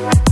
Bye.